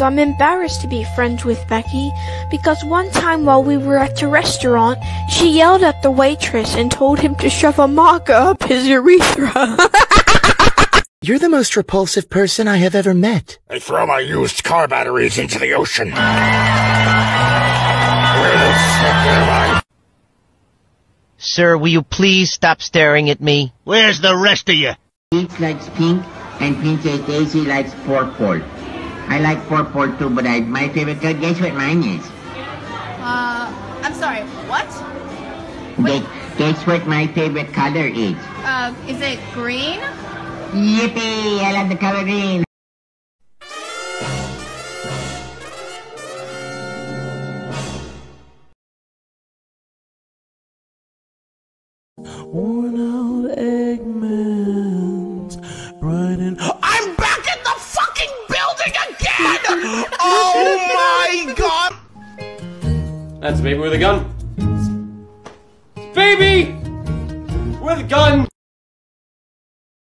I'm embarrassed to be friends with Becky because one time while we were at the restaurant, she yelled at the waitress and told him to shove a maca up his urethra. You're the most repulsive person I have ever met. I throw my used car batteries into the ocean. Sir, will you please stop staring at me? Where's the rest of you? Peach likes pink, and Princess Daisy likes purple. I like purple too, but I, my favorite color, guess what mine is? Uh, I'm sorry, what? Guess, guess what my favorite color is? Uh, is it green? Yippee! I love the color green. Worn out That's a baby with a gun. Baby! With a gun!